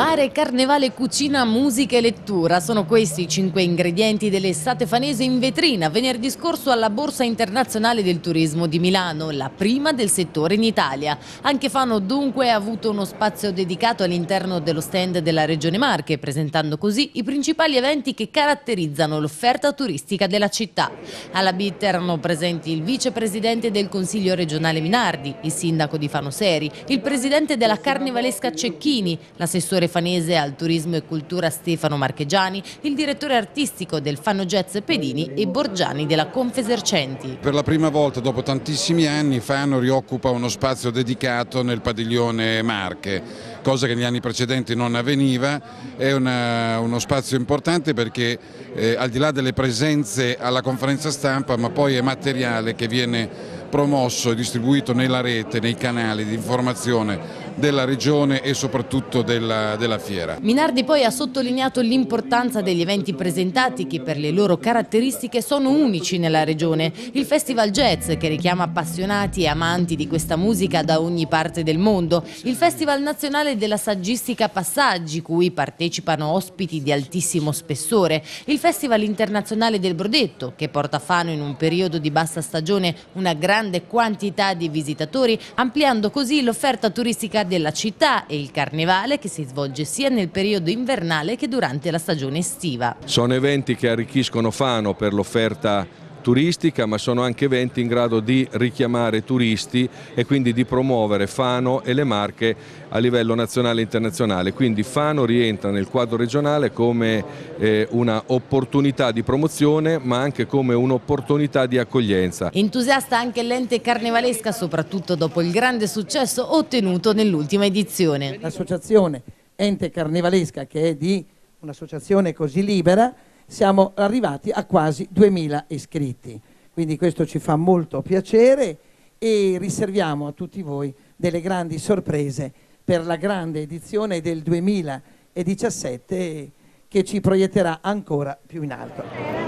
Mare, carnevale, cucina, musica e lettura sono questi i cinque ingredienti dell'estate fanese in vetrina venerdì scorso alla Borsa Internazionale del Turismo di Milano, la prima del settore in Italia. Anche Fano dunque ha avuto uno spazio dedicato all'interno dello stand della Regione Marche, presentando così i principali eventi che caratterizzano l'offerta turistica della città. Alla BIT erano presenti il vicepresidente del Consiglio regionale Minardi, il sindaco di Fano Seri, il presidente della Carnevalesca Cecchini, l'assessore direttore fanese al turismo e cultura Stefano Marchegiani, il direttore artistico del Fano Jazz Pedini e Borgiani della Confesercenti. Per la prima volta dopo tantissimi anni Fano rioccupa uno spazio dedicato nel padiglione Marche, cosa che negli anni precedenti non avveniva, è una, uno spazio importante perché eh, al di là delle presenze alla conferenza stampa ma poi è materiale che viene promosso e distribuito nella rete, nei canali di informazione della regione e soprattutto della, della fiera. Minardi poi ha sottolineato l'importanza degli eventi presentati che per le loro caratteristiche sono unici nella regione. Il Festival Jazz che richiama appassionati e amanti di questa musica da ogni parte del mondo. Il Festival Nazionale della Saggistica Passaggi cui partecipano ospiti di altissimo spessore. Il Festival Internazionale del Brodetto che porta a Fano in un periodo di bassa stagione una grande quantità di visitatori ampliando così l'offerta turistica della città e il carnevale che si svolge sia nel periodo invernale che durante la stagione estiva. Sono eventi che arricchiscono Fano per l'offerta turistica ma sono anche eventi in grado di richiamare turisti e quindi di promuovere Fano e le Marche a livello nazionale e internazionale. Quindi Fano rientra nel quadro regionale come eh, un'opportunità di promozione ma anche come un'opportunità di accoglienza. Entusiasta anche l'ente carnevalesca soprattutto dopo il grande successo ottenuto nell'ultima edizione. L'associazione ente carnevalesca che è di un'associazione così libera siamo arrivati a quasi 2000 iscritti. Quindi questo ci fa molto piacere e riserviamo a tutti voi delle grandi sorprese per la grande edizione del 2017 che ci proietterà ancora più in alto.